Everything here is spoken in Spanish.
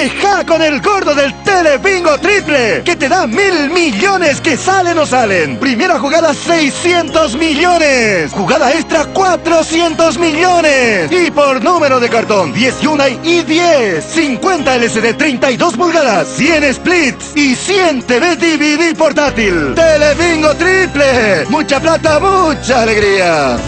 Deja con el gordo del Telebingo Triple, que te da mil millones que salen o salen. Primera jugada 600 millones. Jugada extra 400 millones. Y por número de cartón 10 Hyundai y 10. 50 LCD 32 pulgadas, 100 splits y 100 TV DVD portátil. Telebingo Triple. Mucha plata, mucha alegría.